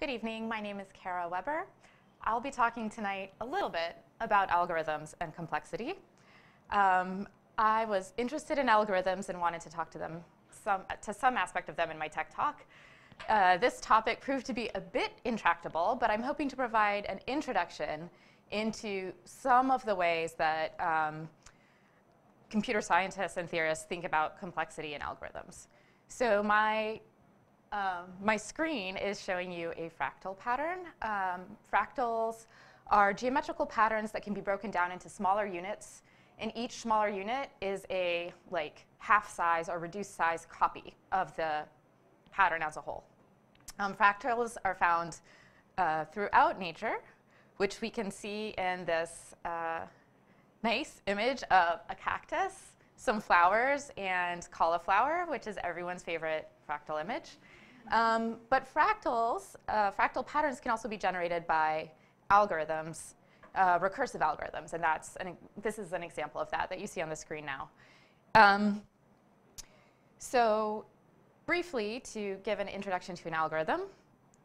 Good evening. My name is Kara Weber. I'll be talking tonight a little bit about algorithms and complexity. Um, I was interested in algorithms and wanted to talk to them some, to some aspect of them in my tech talk. Uh, this topic proved to be a bit intractable, but I'm hoping to provide an introduction into some of the ways that um, computer scientists and theorists think about complexity in algorithms. So my, um, my screen is showing you a fractal pattern. Um, fractals are geometrical patterns that can be broken down into smaller units and each smaller unit is a like half size or reduced size copy of the pattern as a whole. Um, fractals are found uh, throughout nature, which we can see in this uh, nice image of a cactus, some flowers, and cauliflower, which is everyone's favorite fractal image. Um, but fractals, uh, fractal patterns can also be generated by algorithms uh, recursive algorithms, and that's an, this is an example of that that you see on the screen now. Um, so briefly, to give an introduction to an algorithm,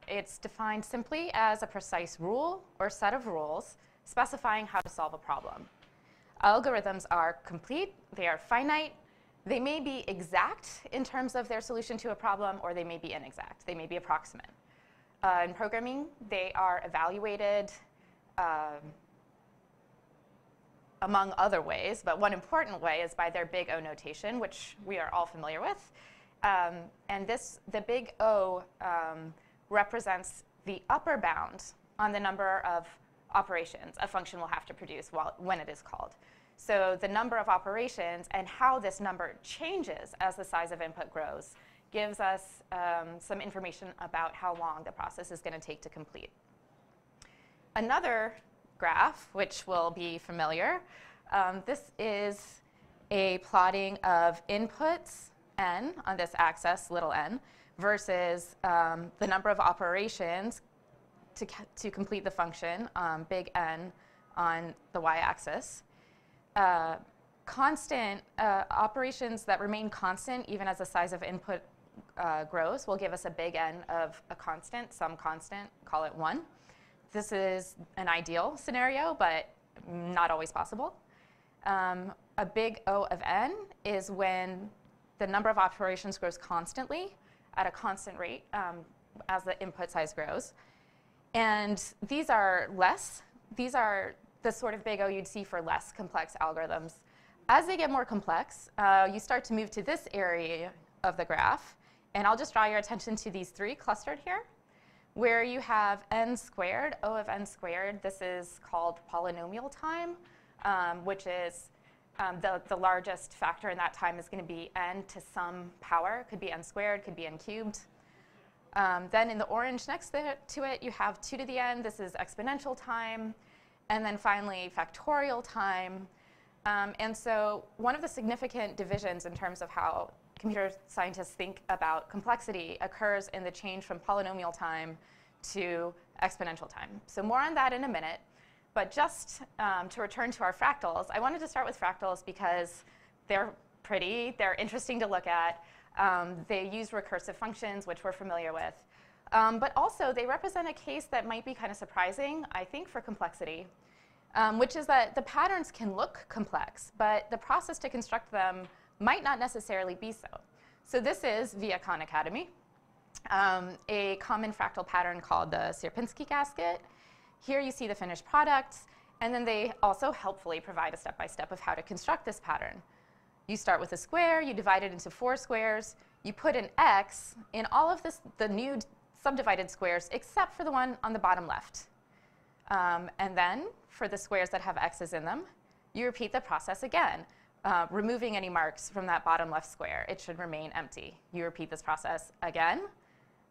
it's defined simply as a precise rule or set of rules specifying how to solve a problem. Algorithms are complete, they are finite, they may be exact in terms of their solution to a problem, or they may be inexact, they may be approximate. Uh, in programming, they are evaluated um, among other ways, but one important way is by their big O notation, which we are all familiar with. Um, and this, the big O um, represents the upper bound on the number of operations a function will have to produce while, when it is called. So the number of operations and how this number changes as the size of input grows gives us um, some information about how long the process is going to take to complete. Another graph, which will be familiar, um, this is a plotting of inputs n on this axis, little n, versus um, the number of operations to, to complete the function, um, big N, on the y-axis. Constant uh, operations that remain constant even as the size of input uh, grows will give us a big N of a constant, some constant, call it 1. This is an ideal scenario, but not always possible. Um, a big O of n is when the number of operations grows constantly at a constant rate um, as the input size grows. And these are less, these are the sort of big O you'd see for less complex algorithms. As they get more complex, uh, you start to move to this area of the graph. And I'll just draw your attention to these three clustered here where you have n squared, O of n squared. This is called polynomial time, um, which is um, the, the largest factor in that time is going to be n to some power. Could be n squared, could be n cubed. Um, then in the orange next to it, you have 2 to the n. This is exponential time. And then finally, factorial time. Um, and so one of the significant divisions in terms of how computer scientists think about complexity occurs in the change from polynomial time to exponential time. So more on that in a minute. But just um, to return to our fractals, I wanted to start with fractals because they're pretty, they're interesting to look at. Um, they use recursive functions, which we're familiar with. Um, but also, they represent a case that might be kind of surprising, I think, for complexity, um, which is that the patterns can look complex, but the process to construct them might not necessarily be so. So this is via Khan Academy, um, a common fractal pattern called the Sierpinski gasket. Here you see the finished product, and then they also helpfully provide a step-by-step -step of how to construct this pattern. You start with a square, you divide it into four squares, you put an x in all of this, the new subdivided squares except for the one on the bottom left. Um, and then for the squares that have x's in them, you repeat the process again uh, removing any marks from that bottom left square. It should remain empty. You repeat this process again.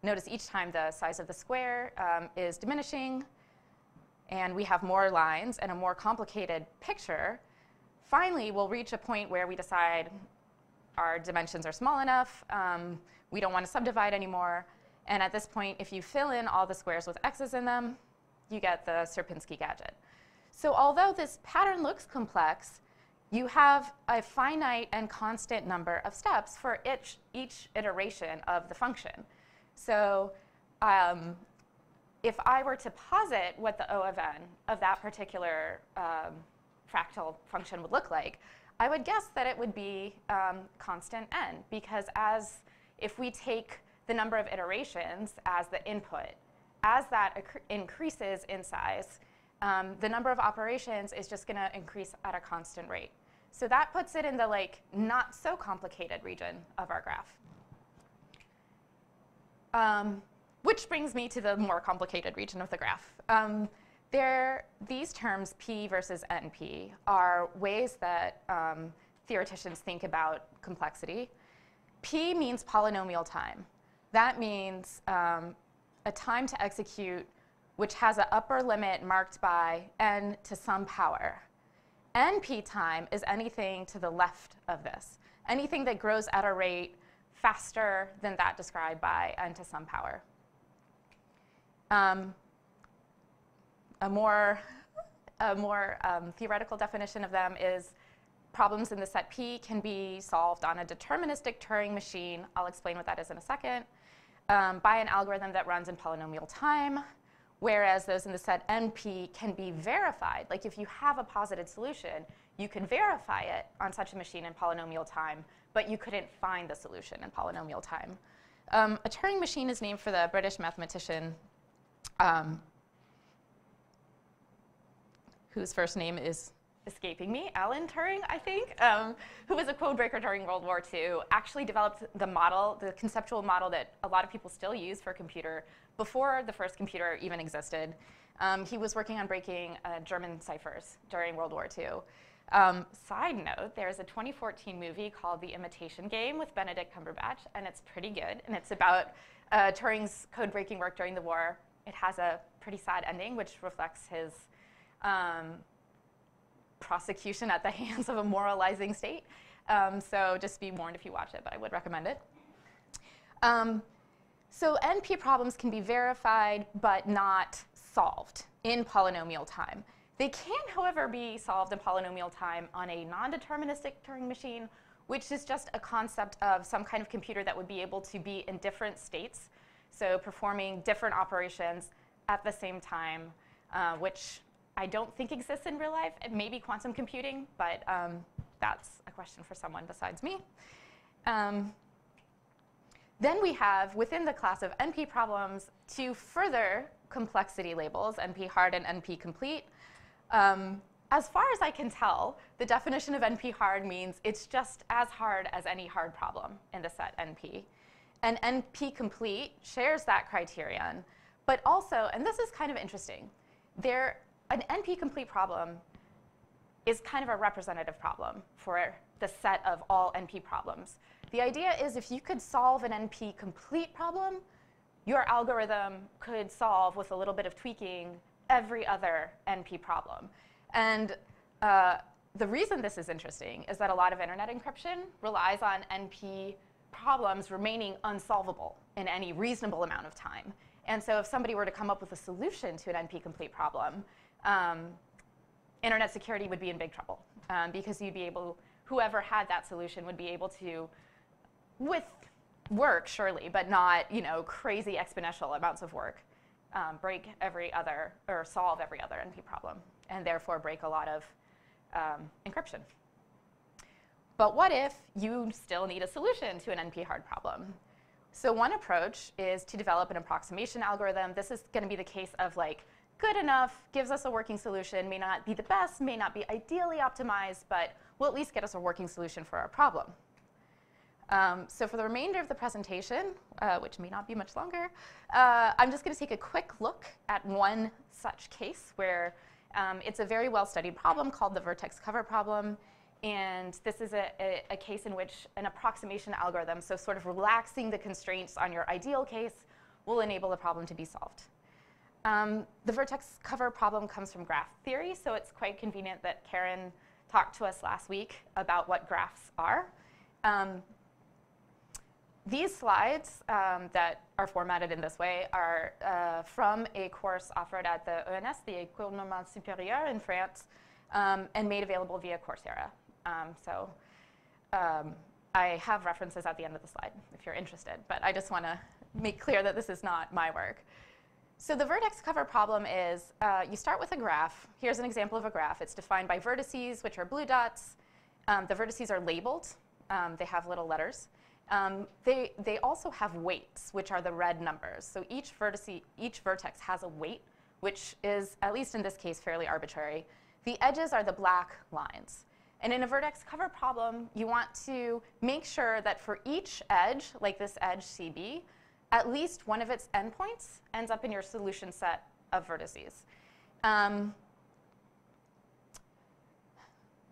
Notice each time the size of the square um, is diminishing, and we have more lines and a more complicated picture. Finally, we'll reach a point where we decide our dimensions are small enough, um, we don't want to subdivide anymore, and at this point, if you fill in all the squares with x's in them, you get the Sierpinski gasket. So although this pattern looks complex, you have a finite and constant number of steps for each, each iteration of the function. So um, if I were to posit what the O of n of that particular um, fractal function would look like, I would guess that it would be um, constant n, because as if we take the number of iterations as the input, as that increases in size, um, the number of operations is just going to increase at a constant rate. So that puts it in the like not so complicated region of our graph. Um, which brings me to the more complicated region of the graph. Um, there, these terms, P versus NP, are ways that um, theoreticians think about complexity. P means polynomial time. That means um, a time to execute which has an upper limit marked by n to some power. NP time is anything to the left of this, anything that grows at a rate faster than that described by n to some power. Um, a more, a more um, theoretical definition of them is problems in the set P can be solved on a deterministic Turing machine. I'll explain what that is in a second. Um, by an algorithm that runs in polynomial time, whereas those in the set NP can be verified. Like if you have a posited solution, you can verify it on such a machine in polynomial time but you couldn't find the solution in polynomial time. Um, a Turing machine is named for the British mathematician um, whose first name is escaping me, Alan Turing, I think, um, who was a code breaker during World War II, actually developed the model, the conceptual model that a lot of people still use for a computer before the first computer even existed. Um, he was working on breaking uh, German ciphers during World War II. Um, side note, there's a 2014 movie called The Imitation Game with Benedict Cumberbatch, and it's pretty good. And it's about uh, Turing's code-breaking work during the war. It has a pretty sad ending, which reflects his um, prosecution at the hands of a moralizing state. Um, so just be warned if you watch it, but I would recommend it. Um, so NP problems can be verified but not solved in polynomial time. They can, however, be solved in polynomial time on a non-deterministic Turing machine, which is just a concept of some kind of computer that would be able to be in different states, so performing different operations at the same time, uh, which I don't think exists in real life. It may be quantum computing, but um, that's a question for someone besides me. Um, then we have, within the class of NP problems, two further complexity labels, NP hard and NP complete, um, as far as I can tell, the definition of NP hard means it's just as hard as any hard problem in the set NP. And NP complete shares that criterion, but also, and this is kind of interesting, there, an NP complete problem is kind of a representative problem for the set of all NP problems. The idea is if you could solve an NP complete problem, your algorithm could solve with a little bit of tweaking every other NP problem. And uh, the reason this is interesting is that a lot of internet encryption relies on NP problems remaining unsolvable in any reasonable amount of time. And so if somebody were to come up with a solution to an NP-complete problem, um, internet security would be in big trouble um, because you'd be able, whoever had that solution would be able to, with work surely, but not you know crazy exponential amounts of work, um, break every other or solve every other NP problem, and therefore break a lot of um, encryption. But what if you still need a solution to an NP hard problem? So one approach is to develop an approximation algorithm. This is going to be the case of like good enough, gives us a working solution, may not be the best, may not be ideally optimized, but will at least get us a working solution for our problem. Um, so for the remainder of the presentation, uh, which may not be much longer, uh, I'm just going to take a quick look at one such case where um, it's a very well-studied problem called the vertex cover problem. And this is a, a, a, case in which an approximation algorithm, so sort of relaxing the constraints on your ideal case, will enable the problem to be solved. Um, the vertex cover problem comes from graph theory, so it's quite convenient that Karen talked to us last week about what graphs are. Um, these slides um, that are formatted in this way are uh, from a course offered at the ENS, the École Normale Supérieure in France, um, and made available via Coursera. Um, so um, I have references at the end of the slide if you're interested, but I just want to make clear that this is not my work. So the vertex cover problem is uh, you start with a graph. Here's an example of a graph. It's defined by vertices, which are blue dots. Um, the vertices are labeled. Um, they have little letters. Um, they, they also have weights, which are the red numbers. So each, vertice, each vertex has a weight, which is, at least in this case, fairly arbitrary. The edges are the black lines. And in a vertex cover problem, you want to make sure that for each edge, like this edge CB, at least one of its endpoints ends up in your solution set of vertices. Um,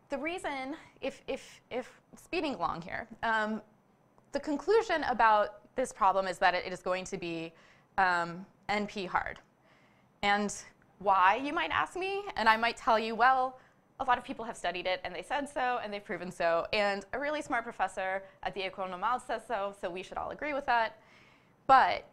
the reason, if, if, if speeding along here, um, the conclusion about this problem is that it is going to be um, NP hard. And why, you might ask me? And I might tell you, well, a lot of people have studied it and they said so and they've proven so. And a really smart professor at the École Normale says so, so we should all agree with that. But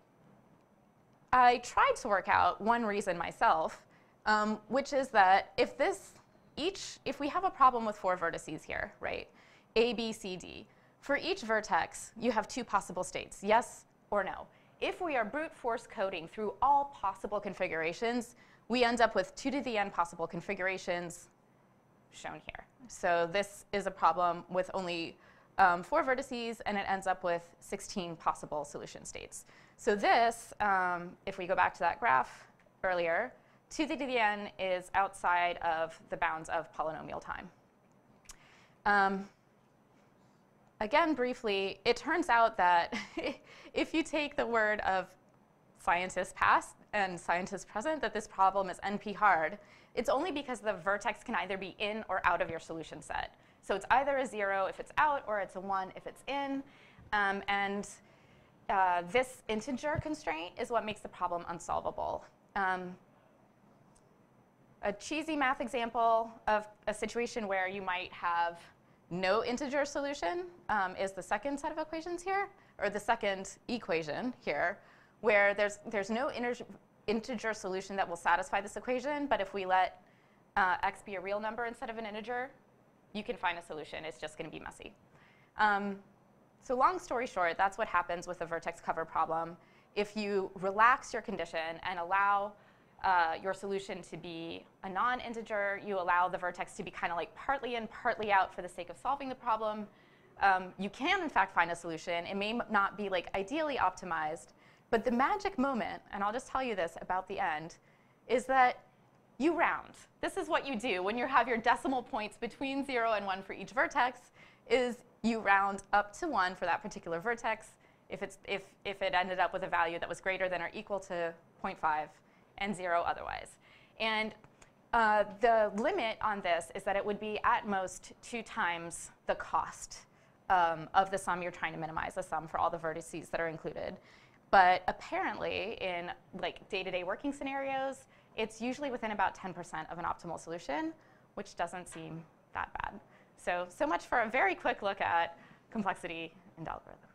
I tried to work out one reason myself, um, which is that if this each, if we have a problem with four vertices here, right, A, B, C, D, for each vertex, you have two possible states, yes or no. If we are brute force coding through all possible configurations, we end up with 2 to the n possible configurations shown here. So this is a problem with only um, four vertices, and it ends up with 16 possible solution states. So this, um, if we go back to that graph earlier, 2 to the n is outside of the bounds of polynomial time. Um, again, briefly, it turns out that if you take the word of scientists past and scientists present that this problem is NP hard, it's only because the vertex can either be in or out of your solution set. So it's either a zero if it's out or it's a one if it's in. Um, and uh, this integer constraint is what makes the problem unsolvable. Um, a cheesy math example of a situation where you might have no integer solution um, is the second set of equations here, or the second equation here, where there's, there's no integer solution that will satisfy this equation, but if we let uh, x be a real number instead of an integer, you can find a solution. It's just going to be messy. Um, so long story short, that's what happens with a vertex cover problem. If you relax your condition and allow uh, your solution to be a non-integer. You allow the vertex to be kind of like partly in, partly out for the sake of solving the problem. Um, you can, in fact, find a solution. It may not be like ideally optimized, but the magic moment, and I'll just tell you this about the end, is that you round. This is what you do when you have your decimal points between 0 and 1 for each vertex, is you round up to 1 for that particular vertex if, it's, if, if it ended up with a value that was greater than or equal to 0.5 and zero otherwise. And uh, the limit on this is that it would be at most two times the cost um, of the sum you're trying to minimize, the sum for all the vertices that are included. But apparently, in like day-to-day -day working scenarios, it's usually within about 10% of an optimal solution, which doesn't seem that bad. So, so much for a very quick look at complexity and algorithms.